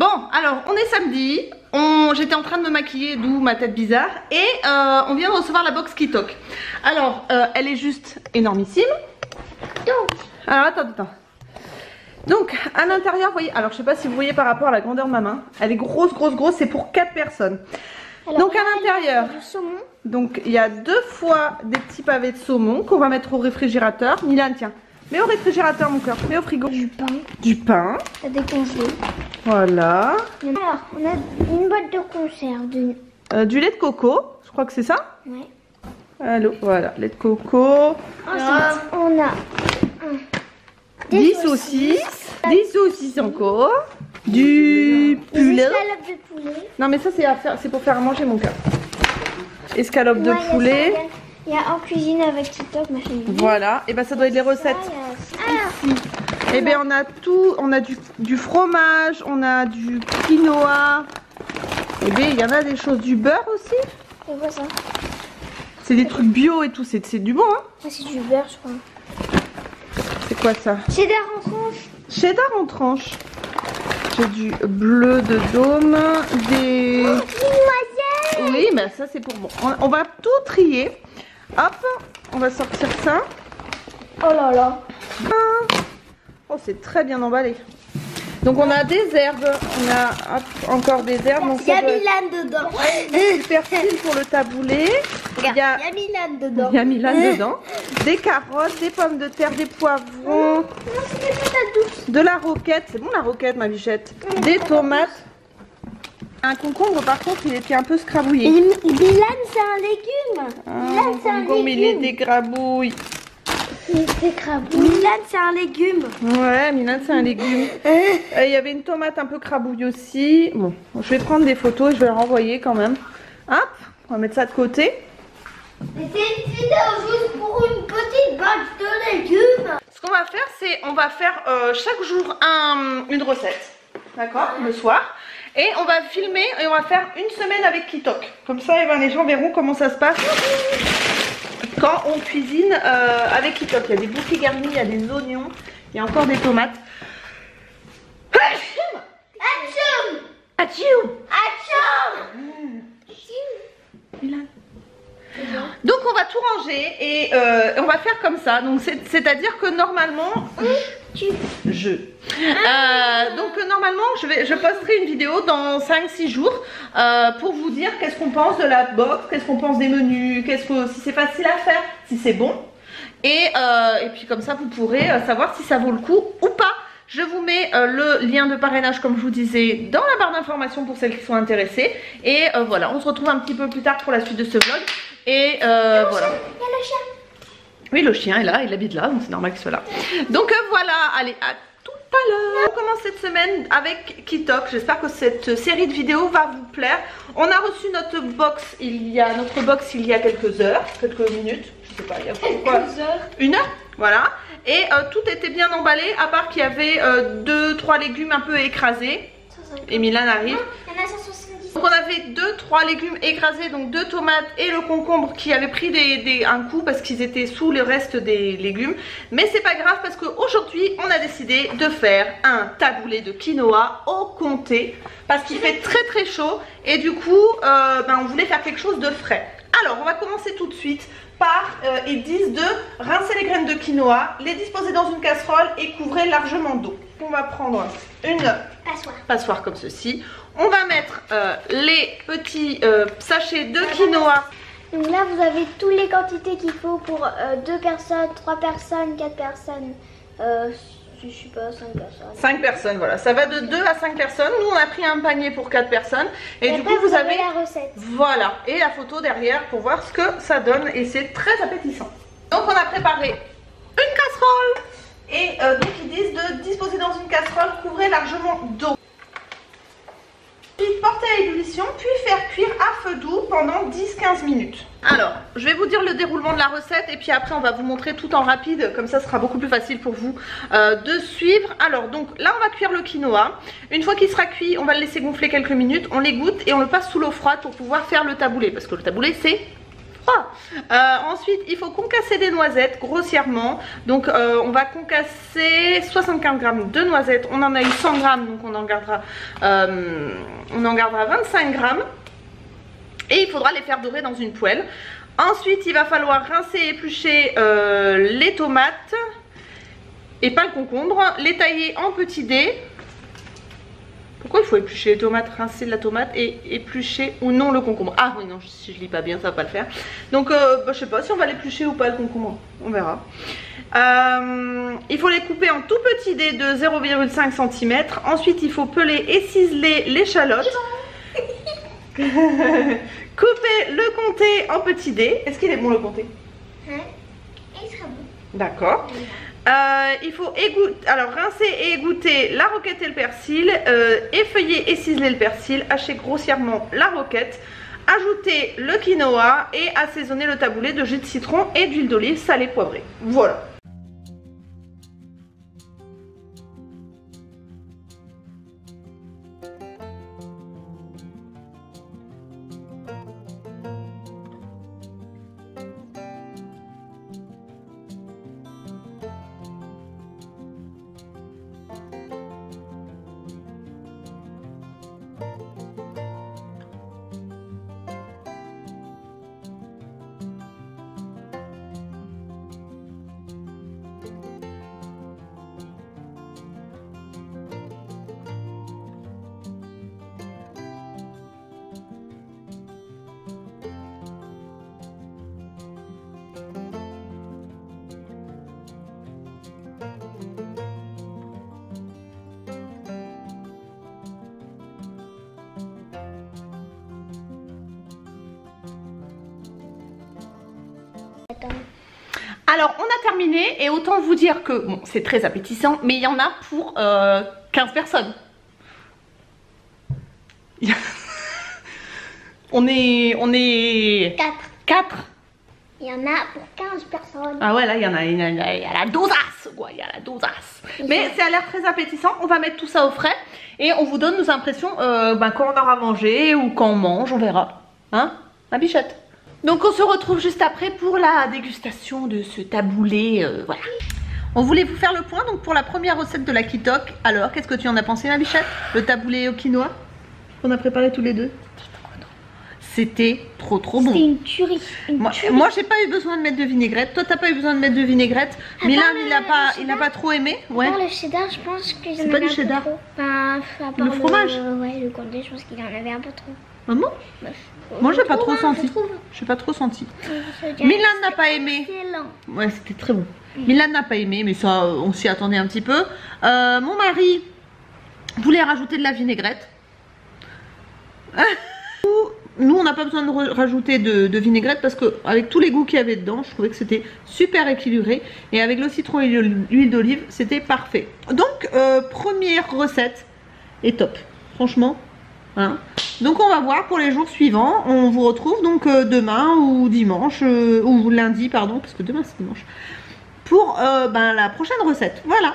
Bon, alors on est samedi, j'étais en train de me maquiller, d'où ma tête bizarre, et euh, on vient de recevoir la box Kitok. Alors, euh, elle est juste énormissime. Donc, Alors attends, attends. Donc, à l'intérieur, vous voyez, alors je sais pas si vous voyez par rapport à la grandeur de ma main, elle est grosse, grosse, grosse, c'est pour 4 personnes. alors, Donc à l'intérieur, donc il y a deux fois des petits pavés de saumon qu'on va mettre au réfrigérateur. Milan, tiens, mets au réfrigérateur mon cœur, mets au frigo. Du pain, Du pain, voilà. Alors, on a une boîte de conserve. De... Euh, du lait de coco, je crois que c'est ça. Ouais. Allô, voilà, lait de coco. Ensuite, on a des 10 saucisses, 10 saucisses encore, du poulet. escalopes de poulet. Non mais ça c'est à faire, c'est pour faire à manger mon cœur. Escalope de Ouais, poulet. Il y a en cuisine avec TikTok, machin. Voilà, et ben ça doit être les recettes. Alors, Et ben on a tout, on a du, du fromage, on a du quinoa. Et ben il y en a des choses, du beurre aussi. c'est quoi ça? C'est des trucs bio et tout, c'est du bon hein? Ah, C'est du beurre, je crois. C'est quoi ça? Cheddar en tranche. Cheddar en tranche. J'ai du bleu de dôme, des... Noisette. Oui, mais ça c'est pour bon. On, on va tout trier. Hop, on va sortir ça. Oh là là. Oh, c'est très bien emballé. Donc on a des herbes, on a hop, encore des herbes. Il y a Milan dedans. persil pour le taboulé. Il y a- il y a Milan dedans. Il y a Milan dedans. Des carottes, des pommes de terre, des poivrons, Non, c'est des de la roquette. C'est bon la roquette, ma bichette. Des tomates. Un concombre, par contre, il était un peu scrabouillé. Milan, c'est un légume. Ah, Milan, c'est un concombre, il est légume. dégrabouille. Milan, c'est un légume. Ouais, Milan, c'est un légume. Euh, Il y avait une tomate un peu crabouille aussi. Bon, je vais prendre des photos et je vais les renvoyer quand même. Hop, on va mettre ça de côté. C'est une vidéo juste pour une petite box de légumes. Ce qu'on va faire, c'est on va faire euh, chaque jour un- une recette. D'accord Le soir. Et on va filmer et on va faire une semaine avec Kitok. Comme ça, eh ben, les gens verront comment ça se passe quand on cuisine euh, avec Kitok. Il y a des bouquets garnis, il y a des oignons, il y a encore des tomates. Milan. Donc on va tout ranger et euh, on va faire comme ça. Donc c'est-à-dire que normalement, je. Euh, donc normalement, je vais, je posterai une vidéo dans 5-6 jours euh, pour vous dire qu'est-ce qu'on pense de la box, qu'est-ce qu'on pense des menus, qu'est-ce que si c'est facile à faire, si c'est bon. Et, et puis comme ça, vous pourrez savoir si ça vaut le coup ou pas. Je vous mets euh, le lien de parrainage comme je vous disais dans la barre d'informations pour celles qui sont intéressées. Et euh, voilà, on se retrouve un petit peu plus tard pour la suite de ce vlog. Et euh, voilà. Il y a le chien. Oui, le chien est là, il habite là, donc c'est normal qu'il soit là. Donc euh, voilà, allez, à tout à l'heure. On commence cette semaine avec Kitok. J'espère que cette série de vidéos va vous plaire. On a reçu notre box il y a notre box il y a quelques heures, quelques minutes, je sais pas, il y a quoi heures. Une heure, voilà. Et euh, tout était bien emballé, à part qu'il y avait euh, deux, trois légumes un peu écrasés. Et Milan arrive. Il y en a 170. Donc on avait deux, trois légumes écrasés, donc deux tomates et le concombre qui avaient pris des, des- un coup parce qu'ils étaient sous le reste des légumes. Mais c'est pas grave parce qu'aujourd'hui on a décidé de faire un taboulé de quinoa au comté parce qu'il fait très très chaud et du coup euh, ben, on voulait faire quelque chose de frais. Alors on va commencer tout de suite par, euh, ils disent de rincer les graines de quinoa, les disposer dans une casserole et couvrir largement d'eau. On va prendre une Passoire. passoire comme ceci. On va mettre euh, les petits euh, sachets de quinoa. Donc là, vous avez toutes les quantités qu'il faut pour 2 personnes, 3 personnes, 4 personnes, euh, je sais pas, 5 personnes. 5 personnes, voilà. Ça va de 2 à 5 personnes. Nous, on a pris un panier pour 4 personnes. Et, Et du après, coup, vous avez... la recette. Voilà. Et la photo derrière pour voir ce que ça donne. Et c'est très appétissant. Donc, on a préparé une casserole. Et euh, donc, ils disent de disposer dans une casserole, couvrez largement d'eau. Porter à ébullition, puis faire cuire à feu doux pendant 10-15 minutes. Alors, je vais vous dire le déroulement de la recette et puis après on va vous montrer tout en rapide, comme ça sera beaucoup plus facile pour vous euh, de suivre. Alors donc là on va cuire le quinoa. Une fois qu'il sera cuit, on va le laisser gonfler quelques minutes, on l'égoutte et on le passe sous l'eau froide pour pouvoir faire le taboulé, parce que le taboulé c'est froid. Euh, ensuite, il faut concasser des noisettes grossièrement. Donc, euh, on va concasser 75 grammes de noisettes. On en a eu 100 grammes, donc on en gardera, euh, on en gardera 25 grammes. Et il faudra les faire dorer dans une poêle. Ensuite, il va falloir rincer et éplucher les tomates et pas le concombre. Les tailler en petits dés. Pourquoi il faut éplucher les tomates, rincer la tomate et éplucher ou non le concombre Ah oui non, si je lis pas bien ça va pas le faire. Donc euh, bah, je sais pas si on va l'éplucher ou pas le concombre, on verra. Euh, il faut les couper en tout petits dés de 0,5 cm. Ensuite il faut peler et ciseler l'échalote. couper le comté en petits dés. Est-ce qu'il est bon le comté? Il sera bon. D'accord. Euh, il faut rincer et égoutter la roquette et le persil, euh, effeuiller et ciseler le persil, hacher grossièrement la roquette, ajouter le quinoa et assaisonner le taboulé de jus de citron et d'huile d'olive salée poivrée. Voilà. Terminé et autant vous dire que, bon, c'est très appétissant, mais il y en a pour 15 euh, personnes. on est... On est... 4. 4 Il y en a pour 15 personnes. Ah ouais, là, il y en a, il y a, il y a la dosasse, quoi, il y a la dosasse. Mais ça a l'air très appétissant, on va mettre tout ça au frais et on vous donne nos impressions euh, ben, quand on aura mangé ou quand on mange, on verra. Hein? Ma bichette donc on se retrouve juste après pour la dégustation de ce taboulé, euh, voilà. On voulait vous faire le point donc pour la première recette de la Kitok. Alors, qu'est-ce que tu en as pensé ma bichette? Le taboulé au quinoa qu'on a préparé tous les deux? C'était trop trop bon. C'était une tuerie. moi, j'ai pas eu besoin de mettre de vinaigrette. Toi, t'as pas eu besoin de mettre de vinaigrette. Milan, il a pas, il a pas trop aimé. Ouais. le cheddar, je pense que C'est pas du cheddar. le fromage. ouais, le condé, je pense qu'il en avait un peu trop. Maman? Moi j'ai pas trop senti. Je pas trop senti. Milan n'a pas aimé. Ouais, c'était très bon. Milan n'a pas aimé, mais ça, on s'y attendait un petit peu. Euh, mon mari voulait rajouter de la vinaigrette. Nous, on n'a pas besoin de rajouter de, vinaigrette parce que avec tous les goûts qu'il y avait dedans, je trouvais que c'était super équilibré. Et avec le citron et l'huile d'olive, c'était parfait. Donc, euh, première recette est top. Franchement, Hein. donc on va voir pour les jours suivants. On vous retrouve donc euh, demain ou dimanche, euh, ou lundi pardon, parce que demain c'est dimanche, pour euh, ben, la prochaine recette. Voilà.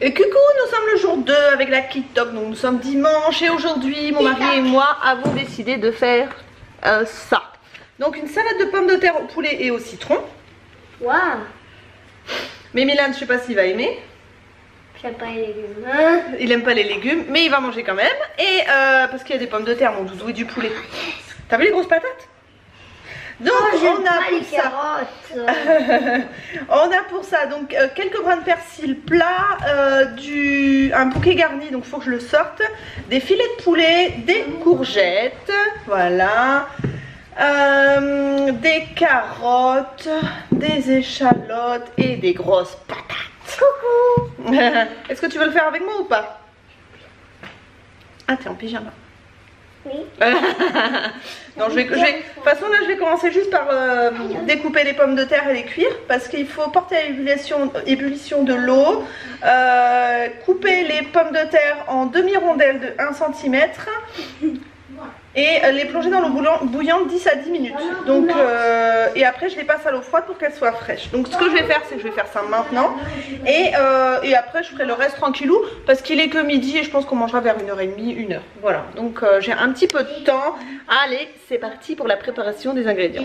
Et coucou, nous sommes le jour 2 avec la Kit Dog, donc nous sommes dimanche et aujourd'hui mon mari et moi avons décidé de faire ça. Donc une salade de pommes de terre au poulet et au citron. Waouh Mais Milan, je sais pas s'il va aimer. J'aime pas les légumes. Il aime pas les légumes, mais il va manger quand même. Et euh, parce qu'il y a des pommes de terre, mon doudou, et du poulet. T'as vu les grosses patates? Donc oh, on a pour ça, on a pour ça donc euh, quelques brins de persil plat, euh, du un bouquet garni donc il faut que je le sorte, des filets de poulet, des courgettes, voilà, des carottes, des échalotes et des grosses patates. Coucou Est-ce que tu veux le faire avec moi ou pas? Ah, t'es en pyjama. Oui. non, je vais, je vais, de toute façon, là, je vais commencer juste par euh, découper les pommes de terre et les cuire parce qu'il faut porter à ébullition, ébullition de l'eau, euh, couper les pommes de terre en demi-rondelles de 1 cm et euh, les plonger dans l'eau bouillante 10 à 10 minutes. Donc, euh, et après je les passe à l'eau froide pour qu'elles soient fraîches. Donc ce que je vais faire c'est que je vais faire ça maintenant et, euh, et après je ferai le reste tranquillou parce qu'il est que midi et je pense qu'on mangera vers 1h30, 1h. Voilà, donc j'ai un petit peu de temps. Allez, c'est parti pour la préparation des ingrédients.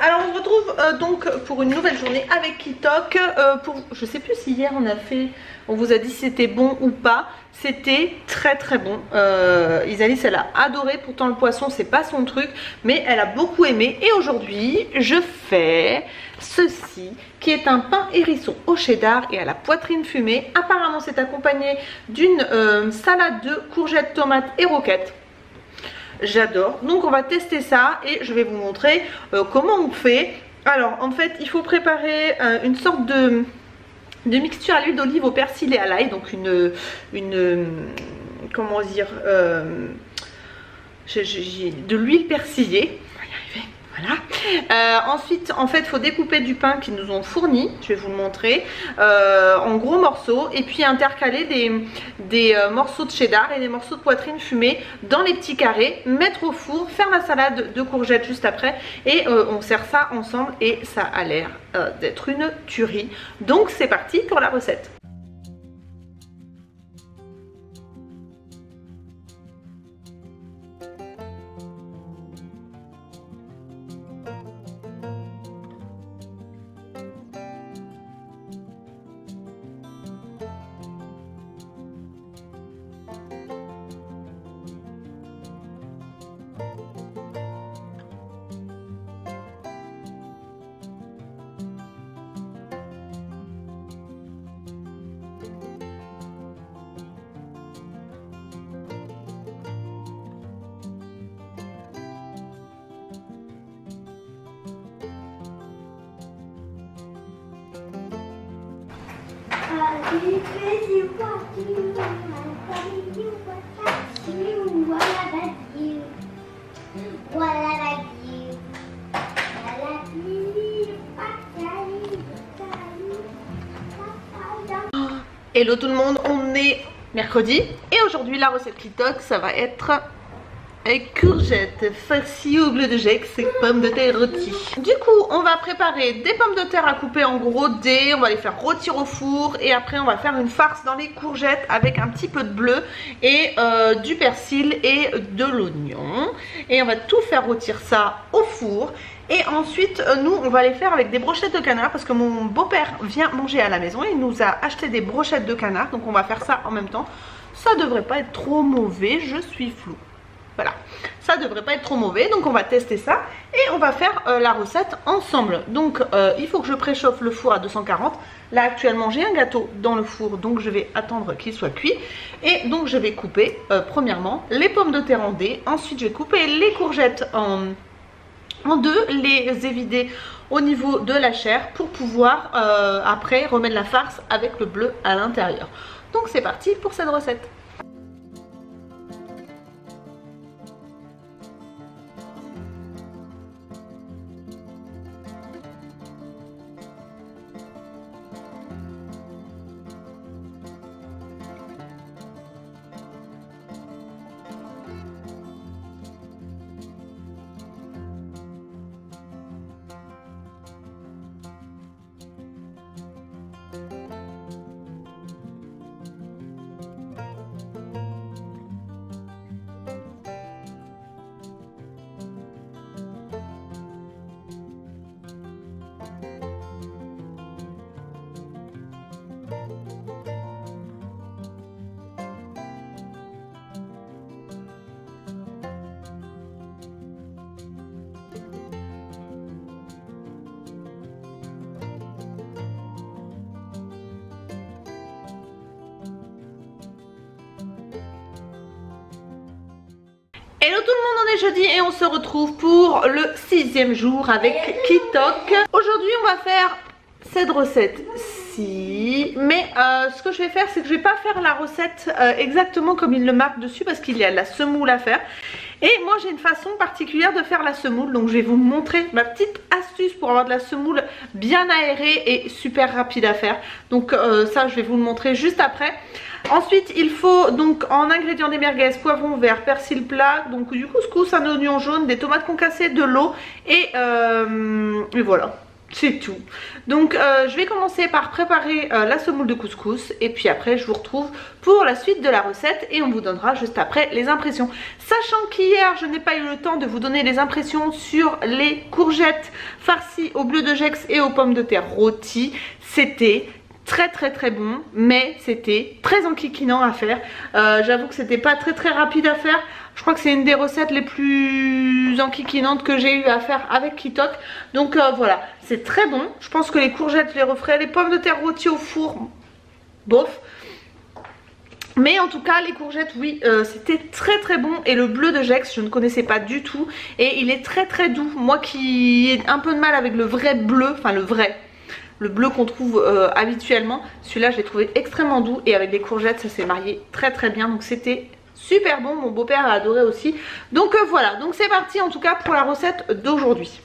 Alors on se retrouve euh, donc pour une nouvelle journée avec Kitok euh, pour, Je sais plus si hier on a fait, on vous a dit si c'était bon ou pas. C'était très très bon. Euh, Isalis elle a adoré, pourtant le poisson c'est pas son truc. Mais elle a beaucoup aimé. Et aujourd'hui je fais ceci qui est un pain hérisson au cheddar et à la poitrine fumée. Apparemment c'est accompagné d'une euh, salade de courgettes, tomates et roquettes j'adore. Donc on va tester ça et je vais vous montrer euh, comment on fait. Alors en fait il faut préparer euh, une sorte de, mixture à l'huile d'olive au persil et à l'ail. Donc une, une comment dire, euh, de l'huile persillée Euh, ensuite, en fait, il faut découper du pain qu'ils nous ont fourni. Je vais vous le montrer. Euh, en gros morceaux. Et puis intercaler des, des euh, morceaux de cheddar et des morceaux de poitrine fumée dans les petits carrés. Mettre au four. Faire la salade de courgettes juste après. Et on sert ça ensemble. Et ça a l'air d'être une tuerie. Donc c'est parti pour la recette. Hello tout le monde, on est mercredi et aujourd'hui la recette TikTok ça va être courgettes farcies au bleu de gex et pommes de terre rôties. Du coup, on va préparer des pommes de terre à couper en gros dés, on va les faire rôtir au four et après on va faire une farce dans les courgettes avec un petit peu de bleu et euh, du persil et de l'oignon. Et on va tout faire rôtir ça au four. Et ensuite, euh, nous, on va les faire avec des brochettes de canard parce que mon beau-père vient manger à la maison. Il nous a acheté des brochettes de canard, donc on va faire ça en même temps. Ça devrait pas être trop mauvais, je suis floue. Voilà, ça devrait pas être trop mauvais, donc on va tester ça et on va faire euh, la recette ensemble. Donc euh, il faut que je préchauffe le four à 240. Là actuellement j'ai un gâteau dans le four, donc je vais attendre qu'il soit cuit. Et donc je vais couper euh, premièrement les pommes de terre en dés, ensuite je vais couper les courgettes en, en deux, les évider au niveau de la chair pour pouvoir après remettre la farce avec le bleu à l'intérieur. Donc c'est parti pour cette recette. Hello tout le monde, on est jeudi et on se retrouve pour le sixième jour avec Kitok. Aujourd'hui on va faire cette recette-ci, mais euh, ce que je vais faire c'est que je vais pas faire la recette euh, exactement comme il le marque dessus parce qu'il y a la semoule à faire. Et moi j'ai une façon particulière de faire la semoule, donc je vais vous montrer ma petite astuce pour avoir de la semoule bien aérée et super rapide à faire. Donc euh, ça je vais vous le montrer juste après. Ensuite, il faut donc en ingrédients des merguez, poivron vert, persil plat, donc du couscous, un oignon jaune, des tomates concassées, de l'eau et, euh, voilà. C'est tout. Donc euh, je vais commencer par préparer euh, la semoule de couscous et puis après je vous retrouve pour la suite de la recette et on vous donnera juste après les impressions. Sachant qu'hier je n'ai pas eu le temps de vous donner les impressions sur les courgettes farcies au bleu de gex et aux pommes de terre rôties, c'était très très très bon mais c'était très enquiquinant à faire. Euh, j'avoue que c'était pas très très rapide à faire. Je crois que c'est une des recettes les plus enquiquinantes que j'ai eu à faire avec Kitok donc euh, voilà. C'est très bon. Je pense que les courgettes les referai. Les pommes de terre rôties au four bof. Mais en tout cas les courgettes oui euh, c'était très très bon. Et le bleu de Gex je ne connaissais pas du tout. Et il est très très doux. Moi qui ai un peu de mal avec le vrai bleu enfin le vrai le bleu qu'on trouve euh, habituellement. Celui-là, je l'ai trouvé extrêmement doux et avec des courgettes, ça s'est marié très très bien. Donc c'était super bon, mon beau-père a adoré aussi. Donc euh, voilà, donc c'est parti en tout cas pour la recette d'aujourd'hui.